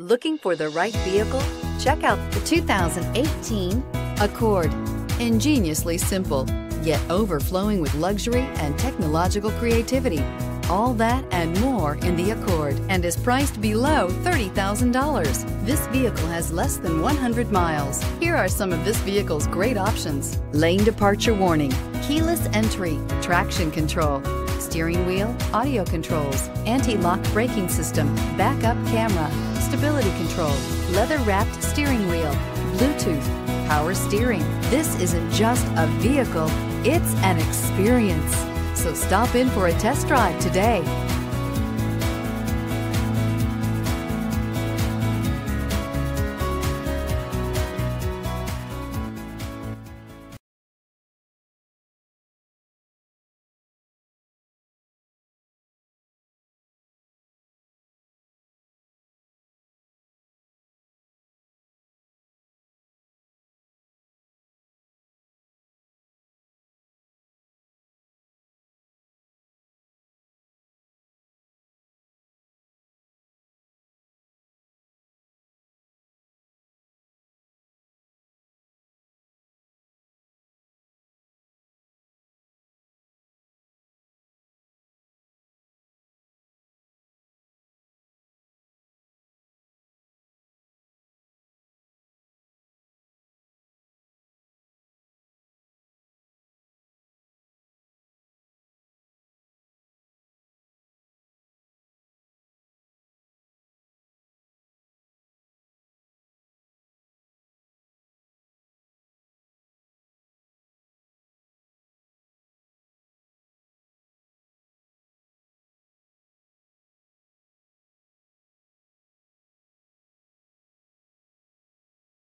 Looking for the right vehicle? Check out the 2018 Accord. Ingeniously simple, yet overflowing with luxury and technological creativity. All that and more in the Accord and is priced below $30,000. This vehicle has less than 100 miles. Here are some of this vehicle's great options. Lane departure warning, keyless entry, traction control, steering wheel, audio controls, anti-lock braking system, backup camera, stability control, leather-wrapped steering wheel, Bluetooth, power steering. This isn't just a vehicle, it's an experience. So stop in for a test drive today.